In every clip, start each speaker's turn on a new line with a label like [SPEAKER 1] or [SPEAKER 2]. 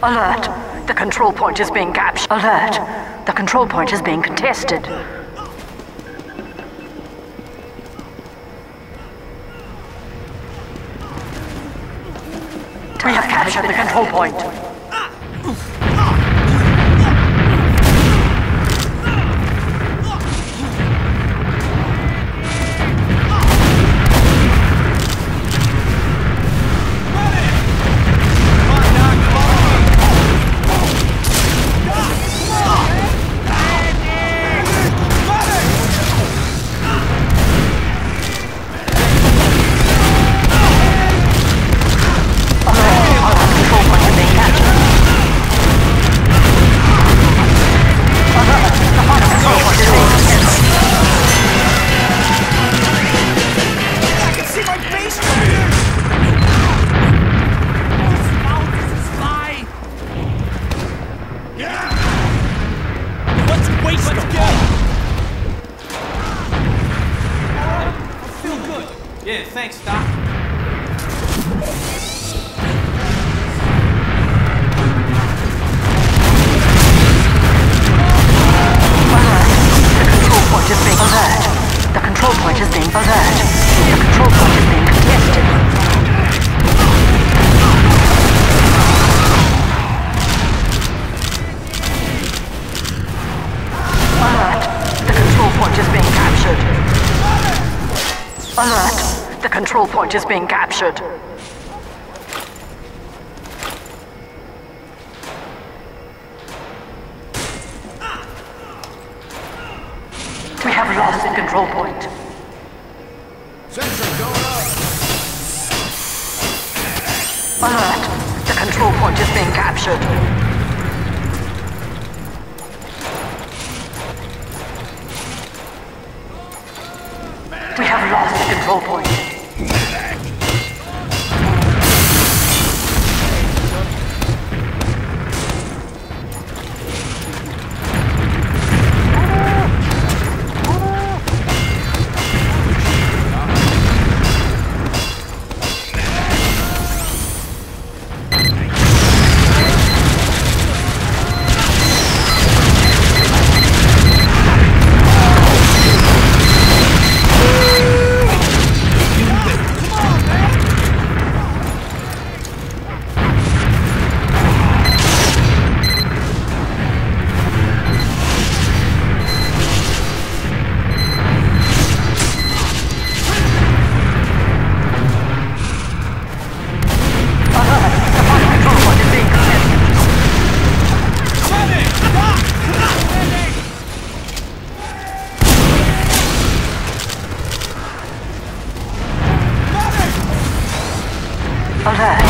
[SPEAKER 1] Alert! The control point is being captured. Alert! The control point is being contested. We have captured the control point. The control point is being captured. We have lost the control point. Alert! The control point is being captured. We have lost the control point. alert.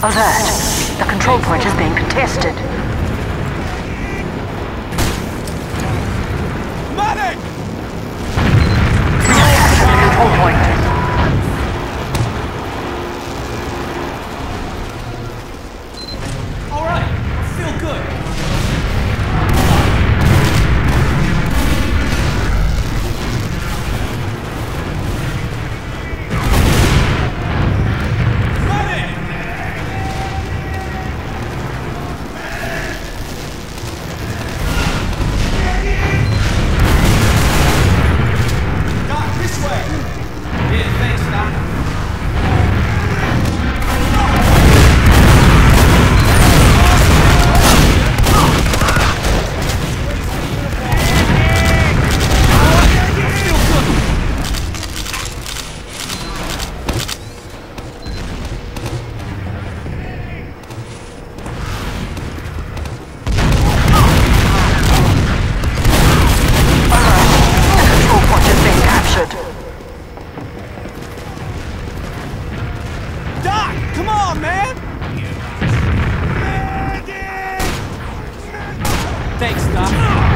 [SPEAKER 1] Alert.
[SPEAKER 2] Thanks, Doc.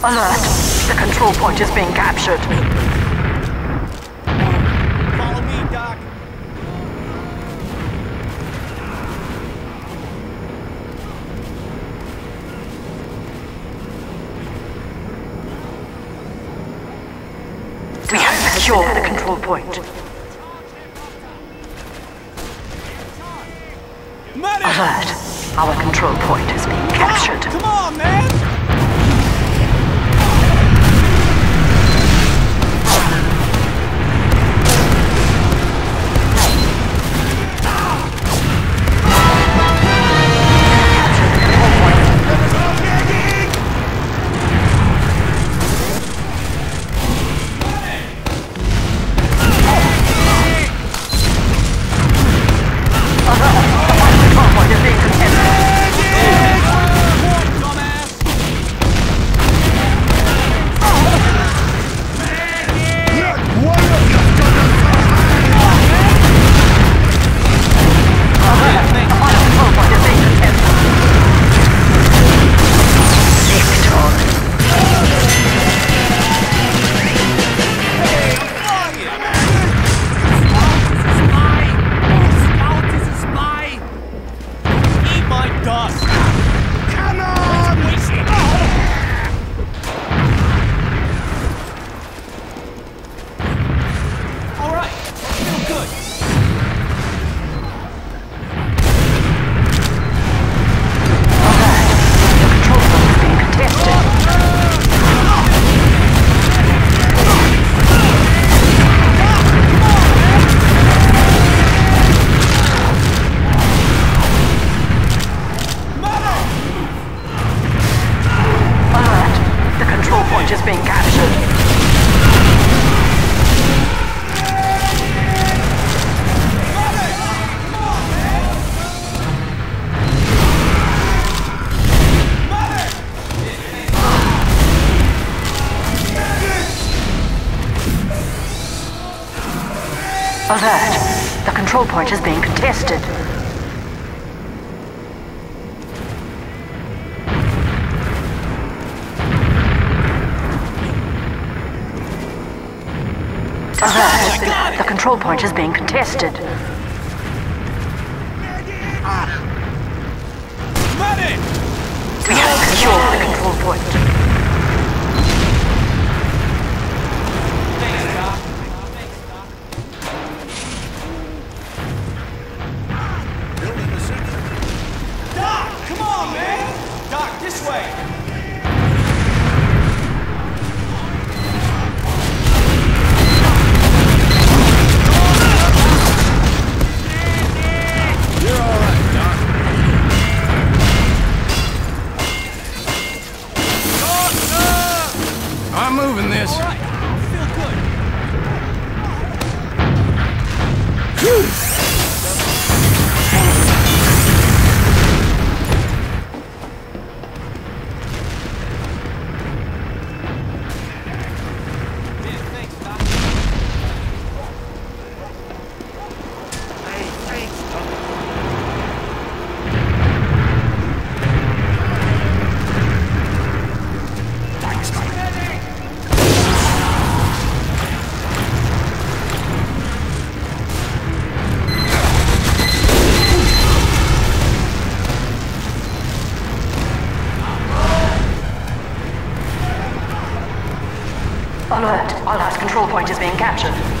[SPEAKER 1] Alert! The control point is being captured.
[SPEAKER 2] Follow me, Doc.
[SPEAKER 1] We have secured the control point. Alert! Our control point is being captured.
[SPEAKER 2] Come on, man!
[SPEAKER 1] Alert! The control point is being contested. Alert! The control point is being contested. We have secured the control point.
[SPEAKER 3] I'm moving this.
[SPEAKER 2] All right, I feel good.
[SPEAKER 1] Control point is being captured.